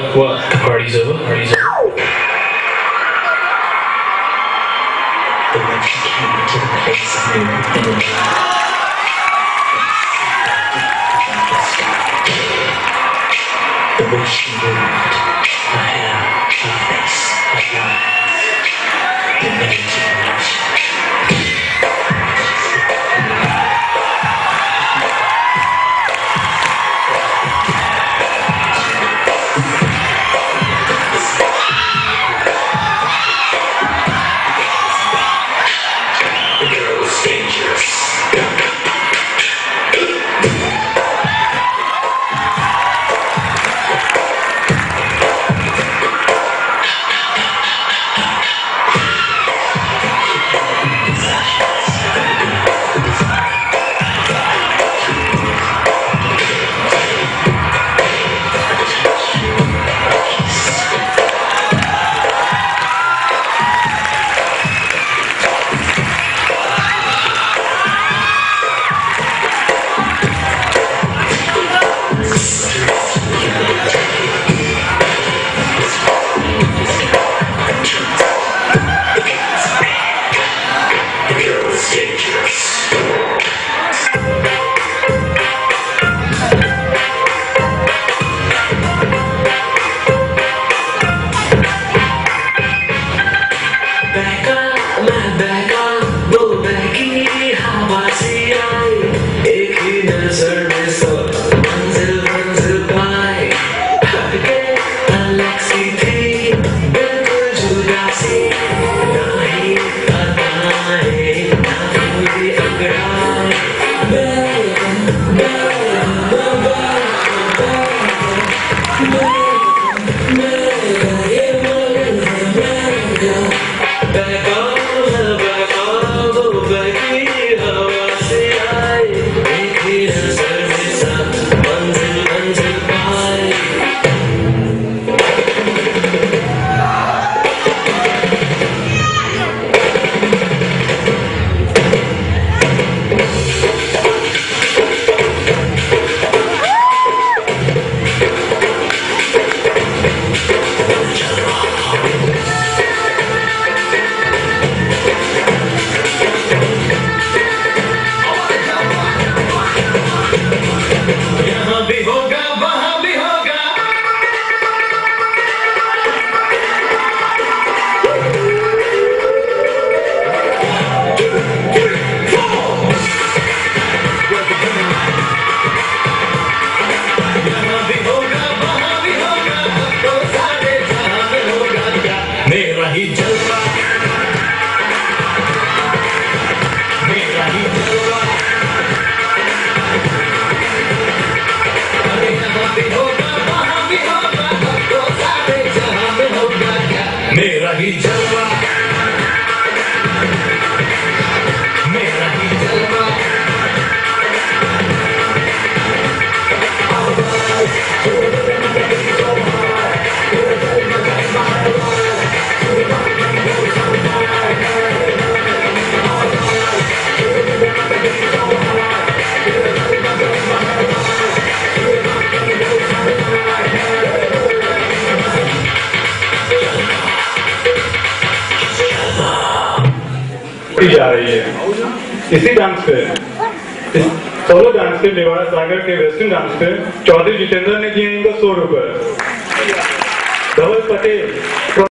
What? The party's over? Party's over? But when she came into the place I knew in the the way she moved, her hair, her face, her eyes, the imagination. The Back up. Mira guitarra. की जा रही है। इसी dance से, इस solo dance से मेवाड़ा सागर के western dance पे चौधरी जितेंद्र ने दिए इनको सौ रुपए। धवल पटेल